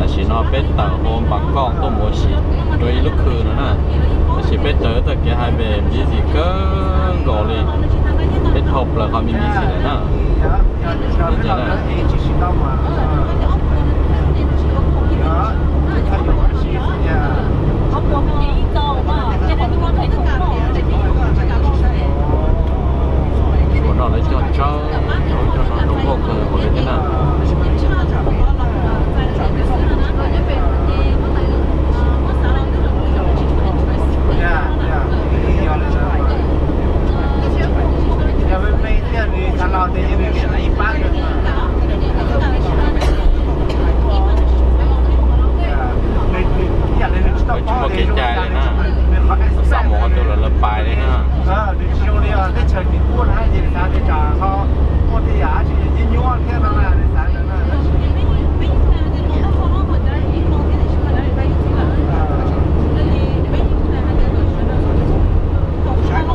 là chỉ nó biết tờ hôm bằng con tôi mua xí rồi lúc khứ nữa nè. Là chỉ biết tới từ cái hai bên gì gì cơ gọi đi biết học là họ mình gì đấy nè. Bây giờ là của nó lấy cho cho cho nó đúng không cơ của thế nào? Rồi chúng cái chai này nè Sao một tôi là lập bài đấy ha. Ờ, được chiều đi à, cái chờ cái cuốn hai gì sao cái trà họ, một cái giá chỉ như thế nào là sao nó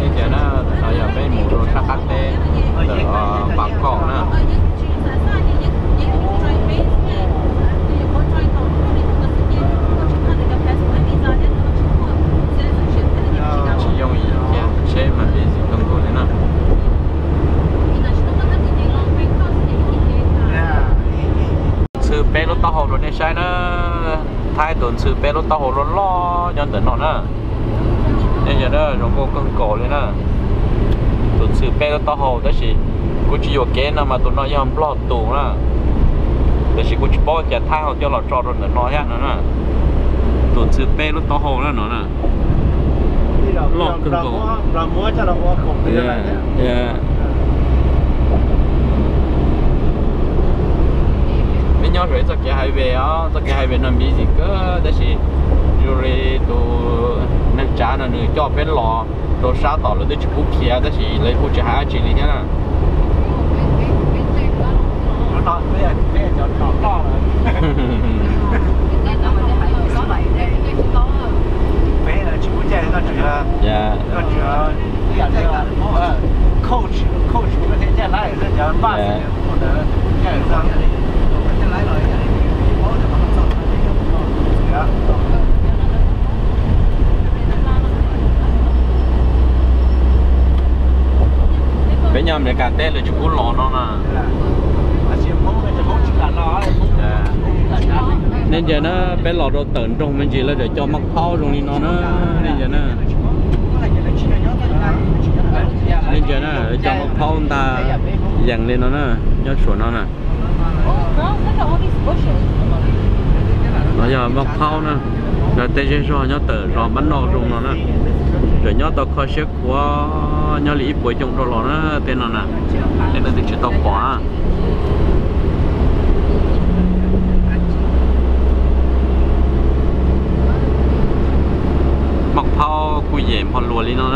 Cái giờ nó ở giờ bên mù đồ sắc khác đấy Ở bằng con nè Chỉ dùng ý kia Chế mà bị gì không có thế nào sư bé lúc tao hồ rồi nên sai nó thay tuần sư bé lúc tao hồ rồi lo nhân tình nó nè nên giờ đó nó có cân cổ lên nè tuần sư bé lúc tao hồ đó chỉ cũng chỉ có cái nào mà tụi nó không lo tù nè đó chỉ cũng chỉ bỏ chả thay họ cho nó cho rồi nó nói nữa nè. Tuần sư bé lúc tao hồ nó nè. Ra mua cho nó mua không là yeah bên nhau rồi cái hai về á cái hai về nằm bị gì cơ. Đó là rồi đồ nên trả nó nữa cho bên lò đồ sát tỏ là để chụp kia đó là lấy phụ chỉ hai chỉ lý thế nào. Nó nói bây giờ bây giờ cho nó to rồi bây giờ chỉ muốn chạy nó chỉ dạ nó chỉ hiện在呃扣除扣除那些进来是叫八十不能这样子。进来了，我怎么走？对啊。 bên nhau để cả tết là chụp lò nó nè Dạ. Nên giờ nó bé lọt đồ tận trong mình chỉ là để cho mắc phao trong đi nó nó nên giờ nó nên giờ nó để cho mắc phao người ta dặn lên nó nè nhớ sủa nó nè. Nó giờ mắc phao nè. Rồi tê chơi rồi nhớ tờ rồi bắn nọ trong nó nè. Rồi nhớ tao khó xếp của nhớ lý bồi trong rồi nó tên nó nè. Nên là chỉ tao quá. พอรัวลีเนาะ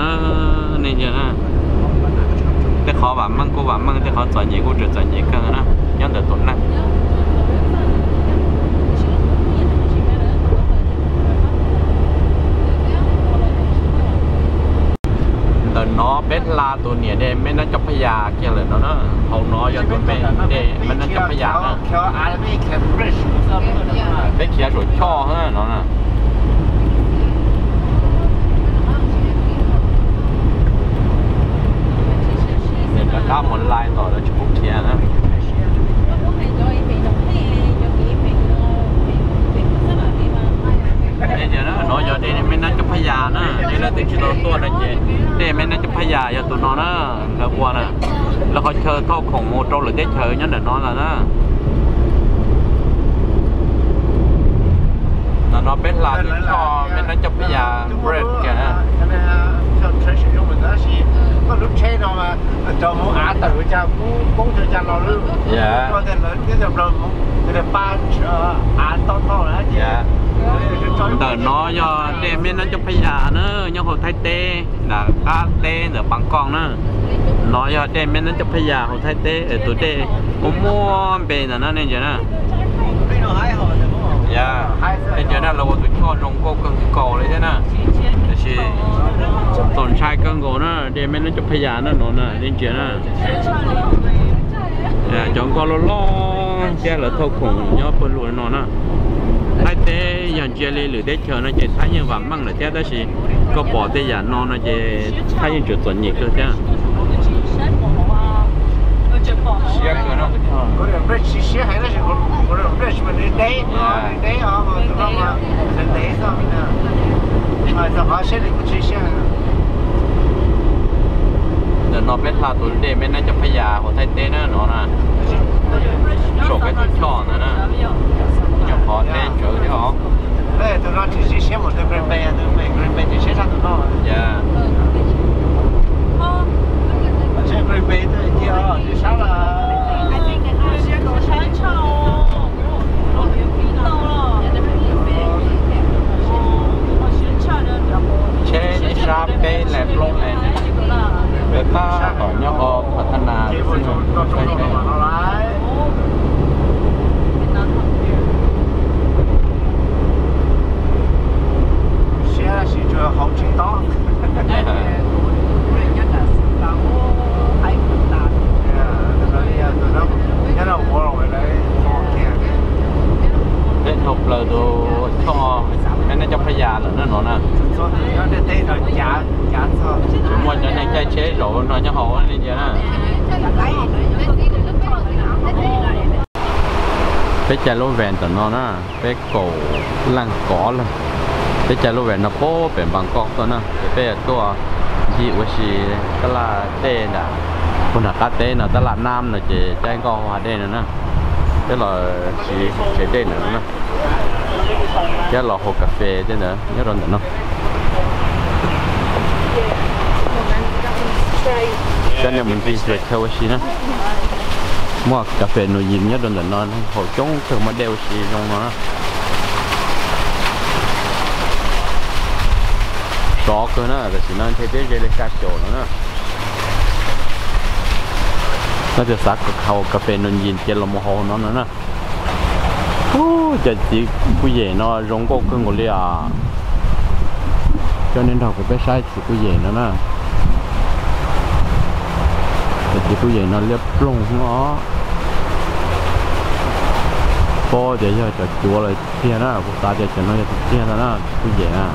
นี่เจ้าน่ะแต่ขอว่ามั่งก็ว่ามั่งแต่เขาจ่ายเงินกูจ่ายเงินกันนะย้อนเดือดตุนนะเดินน้อเบ็ดลาตัวเนี่ยเดไม่น่าจะพยาเกี่ยวเลยเนาะเขาเนาะยย้อนตัวไม่เดมันน่าจะพยาเนาะเอ่แคมบริเคียวสุดช่อเฮ้ยเนาะ lo giờ đây men nó chụp phải già hồ thái tế ở tụi tế cũng mua bề là nó nên vậy nè dạ. Nên chưa nè là tụi cho rồng cô cần cái cầu đấy thế nè là gì tổn trai cân gỗ nó đây men nó chụp phải già nó nó nè nên chưa nè dạ chọn con lo lo che là thâu khủng nhớ bên lùi nó nè. Hai tế dàn chia ly lửa tế chờ nó chỉ thấy như vàng măng là chơi đó gì có bỏ tế giả non nó chỉ thấy như chuẩn tuần nhiệt cơ chứ thế xia cơ nó có điểm rất chi xế hay là chỉ có có điểm rất chi mà đến đấy nó đến đấy họ mà tụi nó mà đến đấy sao mình nè mà tụi họ sẽ được chi xế hay để nó biết là tụi để bên này cho bây giờ của thái tế nữa nó nè sổ cái tụi tròn nữa nè cho họ tế chữ chứ họ đấy tụi nó chỉ chi xế một tụi bên bên tụi bên bên bên chỉ xế sang tụi nó dạ. Chỉ bên bên tụi kia chỉ sao là เ天啊，你下来。ะไปตัวที่ว่าชีตลาดเต้น่ะคนหักเต้น่ะตลาดน้ำน่ะเจ๊ใจก็ว่าเต้น่ะนะ cái là chỉ chế tên nữa nè cái là hồ cà phê thế nữa nhớ rồi nữa cho nên mình đi duyệt theo cái gì nữa mua cà phê nội diện nhớ rồi nữa hồ chống thường mà đeo gì trong nó đó cơ nữa là chỉ nên thấy biết cái lấy cá chỗ nữa nóจะซักกับเขากาแฟนนยินเจลมโหนั่นนะโอ้จะจีกูเย่เนาะรงก็ครึ่งกูเลยอ่ะcho nên thằng cũng phải sai chỉกูเย่นั่นนะแต่จีกูเย่นั่นเรียบลงเนาะพอเดี๋ยวจะจะจัวเลยเทียนะกูตาจะจะน้อยจะเทียนะนะกูเย่นะ chị cứ vậy nó lép lông nó bó để cho cho chúa lại tiền đó của ta để cho nó tiền đó nó cứ à.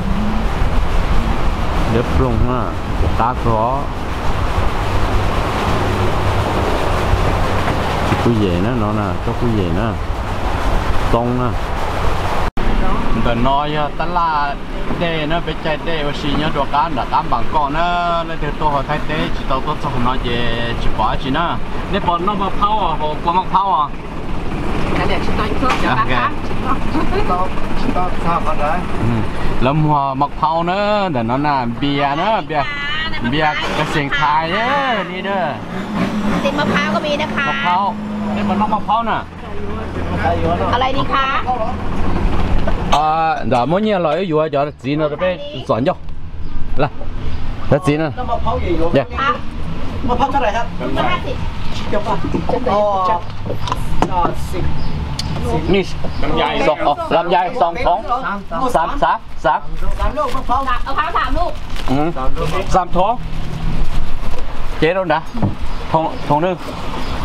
lép lông nó của ta có. Chị cứ nó nó là cho cứ vậy nó tông nó mà phao à hồ qua mắc phao à Đó, đó, sao mà đấy lâm hòa mắc phao nữa để nó là bia nữa bia bia cái xiềng thái á đi nữa ติมมะพร้าวก็มีนะคะ mắc phao nếu bọn nó mắc phao nè อะไรดีคะ à giờ mỗi nhà lợi vừa cho gì nó phải dọn cho là đó gì nè น้ำมะพร้าวใหญ่อยู่ dạ อ่ะ มะพร้าวเท่าไหร่ครับ ห้าสิบ จบป่ะอ๋อก็สิบ นี่ลำไยสองลำไยสองท้องสามสามสาม สามลูกมะพร้าว สามเอาพร้าวสามลูก อืมสามท้องเจ๊โดนนะท้องท้องนึง ไอ้เดี๋ยวเรามาต้ม เออเดี๋ยวได้เดี๋ยวเขาก็เดี๋ยวเขา ไม่ออกไม่ปอนอ่ะ ที่ป้อนตรงนี้ ก็ไม่ปอนแล้วแล้ว ไล่ไล่ครับ โอเคเ Dạ, à giờ mỗi nhà lại vừa giờ gì nó bé. Dọn nhau là rất gì nữa dạ. Mà phong cho này hết nè xong làm dài xong. Phóng sám sám. Sám ừ. sám thó chế đâu đã? Thòng thòng nước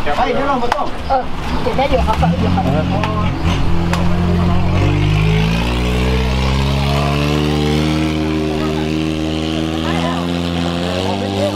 哎，你让我动。呃，姐姐有好，有好。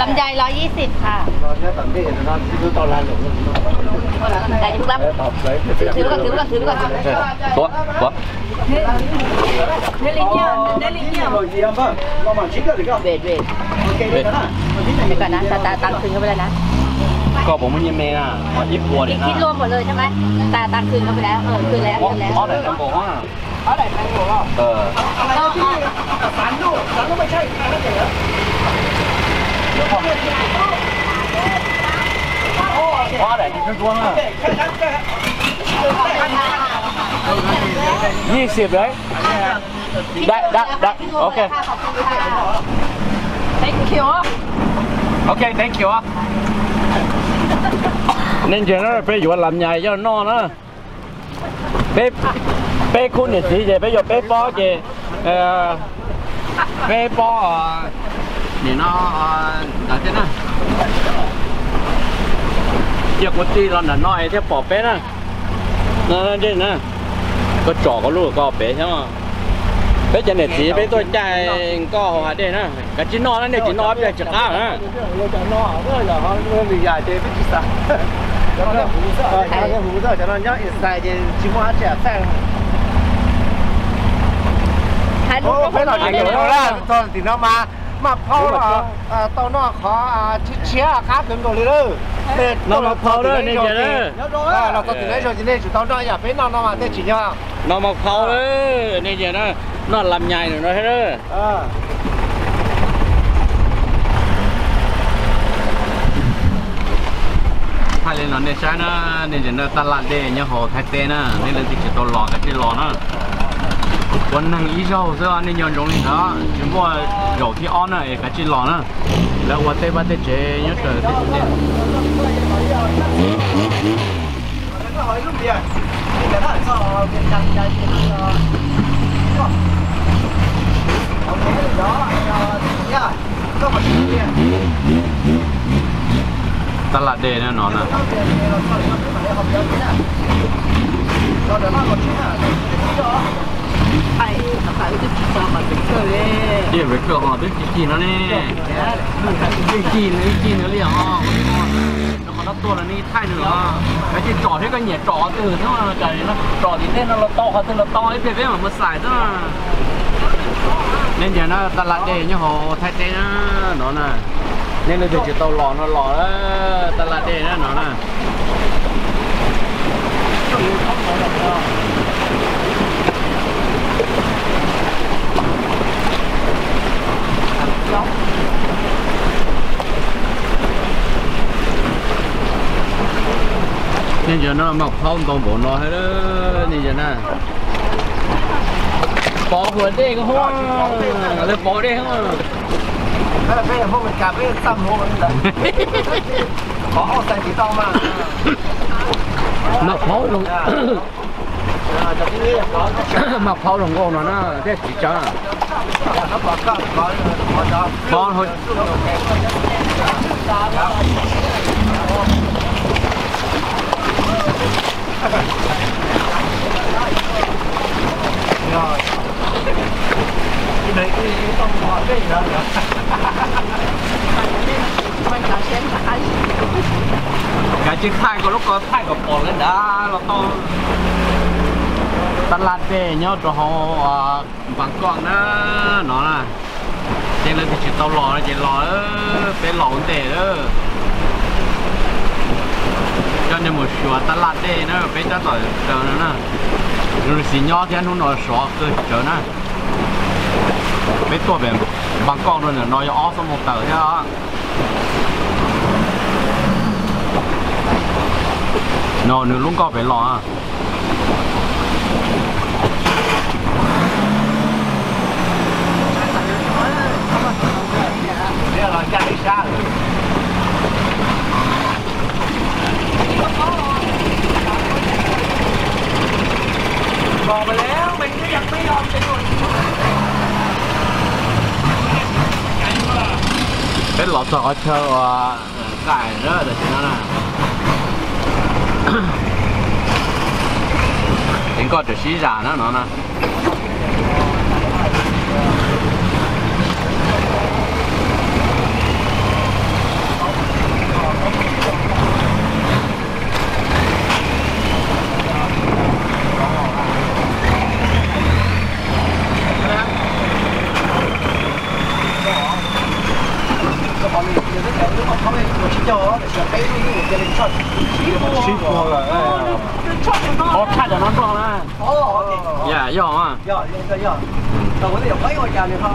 ลำไยร้อยยี่สิบค่ะแต่ยุกลัวถือก่อนถือก่อนถือก่อนตัวตัว Nell'igname, nell'igname. เวทเวทเดี๋ยวก่อนนะตาตาตังคืนเขาไปแล้วนะก็ผมไม่ยันเมย์อะขอญี่ปุ่นคิดคิดรวมหมดเลยใช่ไหมตาตังคืนเขาไปแล้วเออคืนแล้วคืนแล้วอ๋อไหนแตงโมอะอ๋อไหนแตงโมอะเออสารดูสารดูไม่ใช่ใครแล้วเดี๋ยว 花的你是多呢？ยี่สิบเลยได้ได้ได้โอเค Thank you. โอเค thank you อ่ะnên chuyện đó phải dụ làm nhài cho nó nữa bé bé khuôn nhiệt gì vậy bây giờ bé bó gì ờ bé bó để nó ờ, đã thế này. Giờ có đi là nó nói theo bỏ bé nè nó đây nè có trò có lúa có bé thế mà. Bé chân này thì bé tôi chạy có hòa đây nè cái chín nó này chín nó bây giờ chả hả Hãy subscribe cho kênh Ghiền Mì Gõ Để không? bỏ lỡ những video hấp dẫn mà phao à, ờ, ờ, tao nó khó à, chia khá từng đồ lư nó mà phao đó ờ, nên giờ đó. Nó có từng đấy rồi nên chúng tao nó giả phế nó nó mà thế chỉ nhau nó mà phao đó nên giờ nó nó làm nhai rồi nó hết đó phải lên nó nên sao nó nên giờ nó ta lạt để nhà hồ thay tên á nên thì chỉ tao lò cái chỉ lò nó còn năng ý dầu giờ nên nhớ giống như đó. Chúng tôi dầu thì on này, cái chỉ lò nó là qua tây ba tây chế nhớ trời tây tây Nó hỏi cái đó là sao? Cái nó Ông cái đó, nha. Có một cái gì à? ta lại để nó nó nè Phải phải cái chỉ sao mà tính rồi đấy. nó nè. Nó nó ha nó nó to nữa cái cái từ nó thì thế, nó to hơn nó to ấy mà nên giờ nó ta lại để như hồ thay thế nó nè. Nên là chỉ tàu lò nó lò đó. Ta lại để nó nó nè. Nên giờ nó mọc không? Toàn bộ nó hết đó nên giờ nè. Bỏ vừa đi cái hoa. Lấy bỏ đi không Cái là bây giờ mình cà phê xăm mình đấy. Có họ xài tí tao mà. mọc pháo luôn mà phao đồng hồ nó nó thế chỉ cho à? con thôi Rồi. Cái đấy cái tông cái gì đó. Cái chiếc thay có lúc có thay có bỏ lên đá, nó to tắt lát về nhớ cho họ à, bằng con đó, nó là trên lên thì chỉ tàu lò là chỉ lò đó, bé lò vấn đề đó. Cho nên một số tắt lát về nó, bé cho tỏi chờ nó nè. Rồi xí nhỏ thì nó nói số cơ chờ nè. Bé tua bé bằng con rồi nè nó cho off một tờ thế nó nữa luôn có phải lò. à. แล้วมันก็ยังไม่ยอมจะหยุด cái lọ sọ chờ cải đó Để cho nó là tính có được xí giả nữa nó nè Xí cua rồi. có khai cho nó tròn nè Ồ, ok. dạ do à Dạ, dạ, dạ. Đâu có thể mấy ngồi chào được không?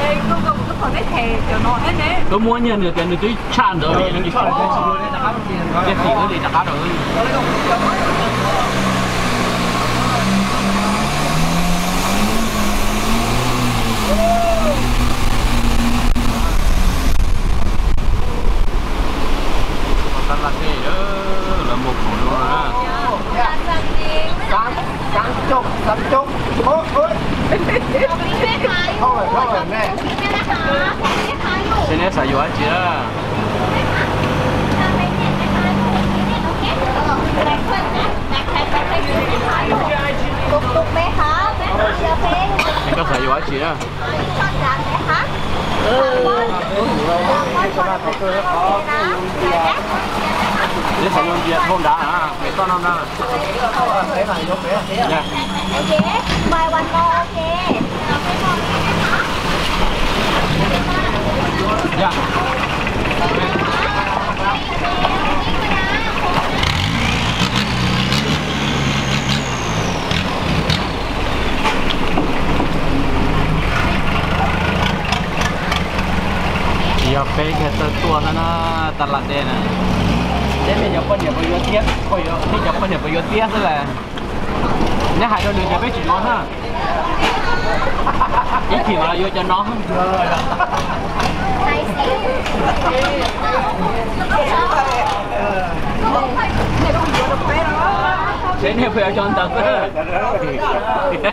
Ê, có có nó còn cái thề cho nó hết đấy tôi mua nhiều được tiền được tôi chán rồi Ờ, cái chọn cái chỉ để ta tiền gì nữa thì đã rồi Tan là thế đó là một khổ luôn á Sáng, sáng chục, sáng chục Ôi, ôi Thôi, thôi, nè. Xin em xài dùa chị đó. Em có xài dùa chị đó. Hả để sử dụng việc hôm đã hả Mẹ con hôm đã. Thế này vô bé Dạ ok bài one ok Dạ Giờ bé cái tơ tua nó nó tạt lạt đen này Thế bây giờ con điểm bao nhiêu tiếc Bây giờ bây giờ con điểm bao nhiêu tiếc tức là Nếu hai đôi đường giờ bé chỉ nó ha Ít thì mà vô cho nó hay xíu Sẽ nêu phèo cho anh tật đó Nên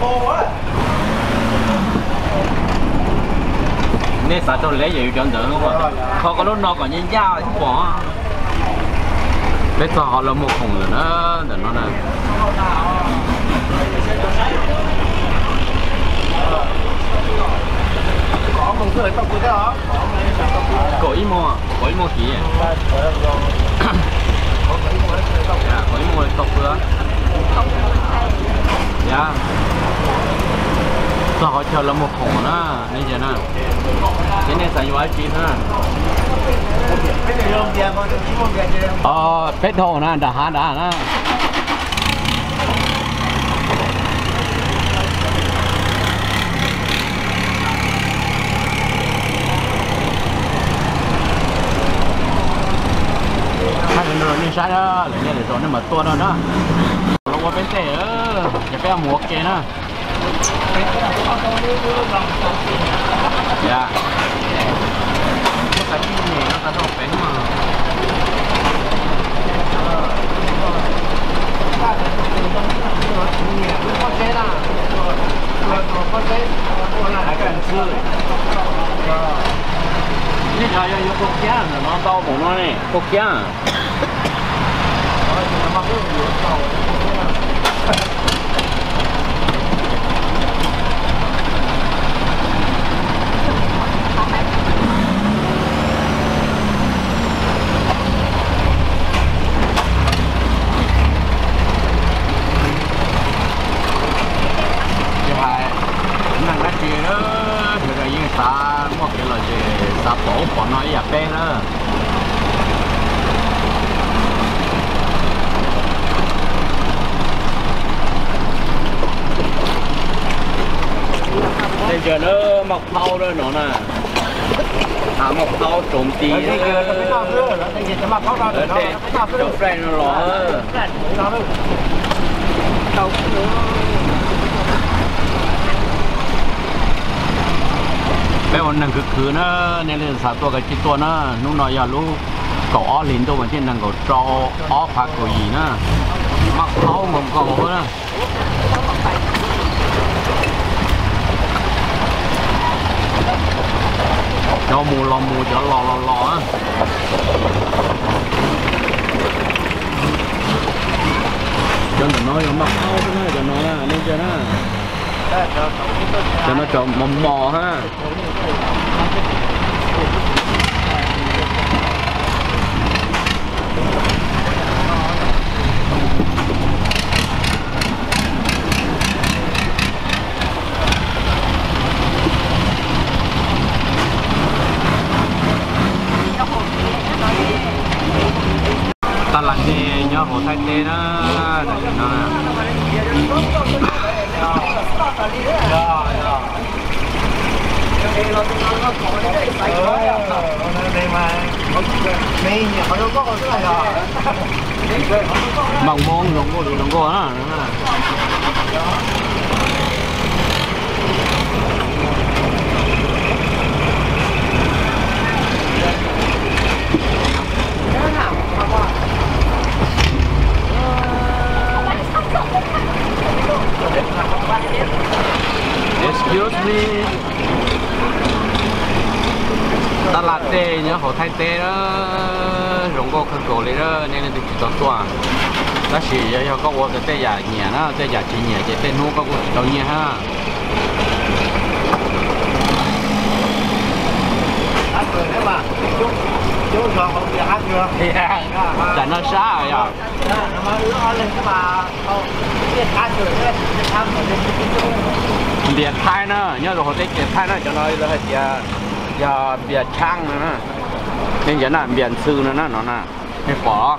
sao tôi lấy gì cho anh tật không? Ạ Họ có lúc nó còn nhìn dao thì bỏ. Bây giờ họ là một khủng rồi đó Để nó nè Có một người tộc ý mô à, có ý mô kỹ à Dạ, có ý mô tộc nữa Dạ. Sao họ chờ là một khủng đó Nên giờ nè. Thế nên sản dụng chị ha. Cái này lông Ờ, bếp thổ nè, đã hả đã nè hai người nữa nhìn sai đó, lấy nhà để rồi nhưng mà tua đó đó. Nó qua bên tệ ơ, nhà mua nè. Dạ Cái này nó ta đâu bén mà Ini kaya yo kokian, nó to bụng nó này, kokian. Chứ hai, năng nói chuyện đó, thì là những xã, một cái là gì, xã bổ của nó là bên đó. Bây giờ nó mọc thau rồi nó nè. À mọc thau trộm tì Cái gì kìa, cái nào nữa, nữa Đâu nữa แม้วันนั้นคือคือนะในเรื่องสาตัวกับจิตตัวนะนุ่นน้อยอยารู้ก็อ้อลินตัวมันที่นั่งก็จออ้อพักก็ยีนะมักเขางมก็งมนะจอมูรอมูจะรอรอรออะจนน้อยก็มักเข้าไปนะจะน้อยอะนี่จะนะ cho nó trộn mò mò ha ta làm gì nhớ hồ thay tê đó môn lồng cô Excuse me ta là tê nhớ, họ thay tê đó rộng cô khăn cổ lấy đó nên là được chỉ tao toàn đó chỉ cho có vô cái giả nhẹ nó tê giả chỉ nhẹ chỉ tê nu có có đâu nhẹ ha. Chả nó xa rồi à. Điện thai nữa nhớ rồi họ tê điện thai nữa cho nó là giờ giờ biệt trang nữa nên giờ là biệt sư nữa nè nó nè. Cái bỏ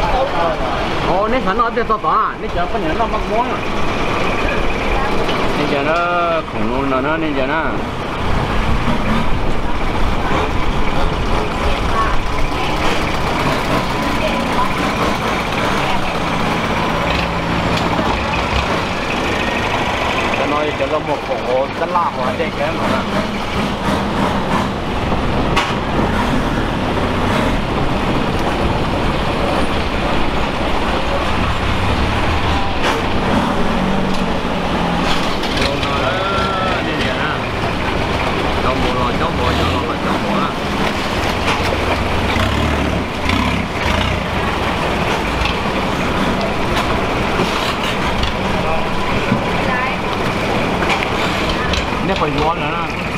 ồ nếu phải nói tới to to à nếu chờ phải nhớ nó mắc món à nên giờ nó khủng luôn rồi nó nên giờ nó. Cho nói cho nó một phải ngon nữa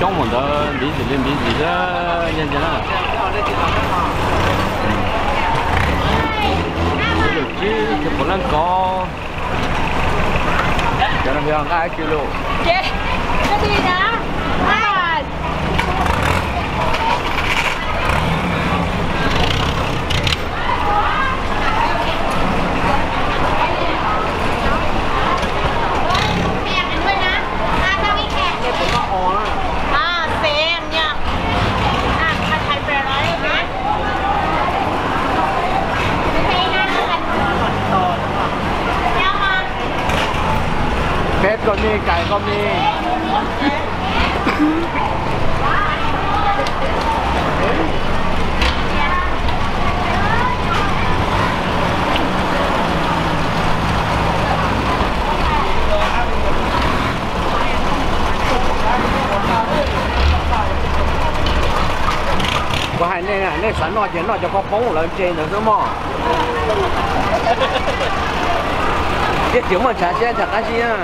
có là một đó lý gì lên lý gì đó nhân dân à được chứ, thì có lần có cho nó hiện hai luôn chết cái gì đó? À, à, xem nha. À, anh thấy về đấy hả? Dạ mà. เพชรก็มีไก่ก็มี có hai nên này nên sẵn nó chỉ nó cho có bóng lên trên được đúng không cái kiểu mà trả xe trả cái gì à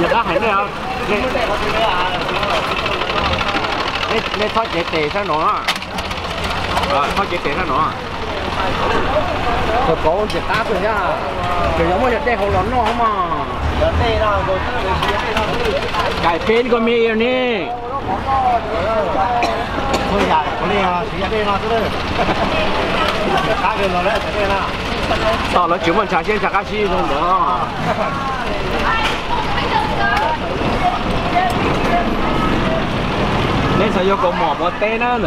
nhà đó hay nè nên nên nên thoát chạy tệ sao nó. Rồi thoát chạy tệ sao nó. Rồi có chuyện ta rồi nhá. Kiểu giống như đây hồ lớn nó không mà cải bên có mi rồi nè thôi dạ có đi à chỉ đây nó thôi cá cái nó đấy đây là 到了九门茶先查个西东的啊。你就要个磨磨钉啦，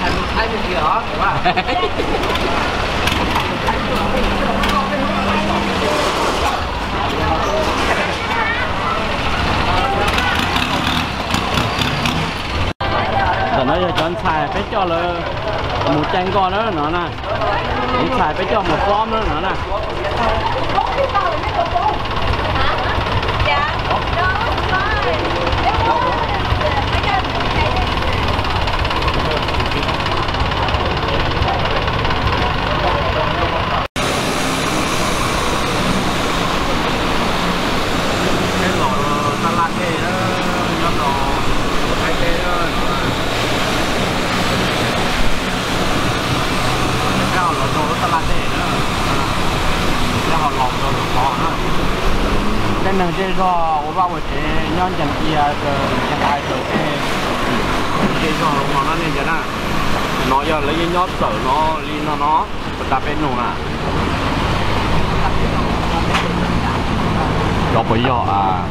人啊！rồi nó cho chọn xài phải cho là một chanh con nữa nó nè xài phải cho một form nữa nữa nè cái lò salad đây đó nó lò hai tê đó cái họ lò đồ salad đây đó cái họ lò đồ lò đó cái này cái đó tôi bảo cái nhân dân kia cái cái ai rồi cái cái đó mà nó nên thế nào nó giờ lấy nhót sở nó li nó nó ta bên nụ à nó bây giờ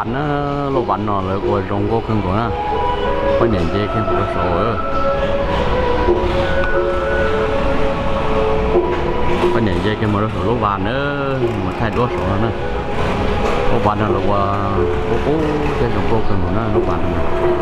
bán á ờ, lô bán nó là của rong cô khưng của nó có nhận dây cái của số có nhận dây cái mà số lô bán nữa mà thay đổi số nữa lô bán nó là của cô cô cái rong cô khưng của nó lô bán nó